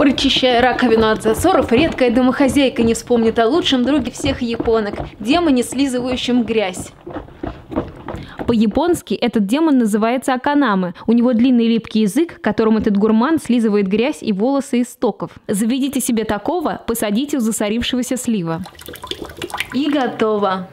Прочищая раковину от засоров, редкая домохозяйка не вспомнит о лучшем друге всех японок – демоне, слизывающем грязь. По-японски этот демон называется Аканамы. У него длинный липкий язык, которым этот гурман слизывает грязь и волосы из стоков. Заведите себе такого, посадите у засорившегося слива. И готово.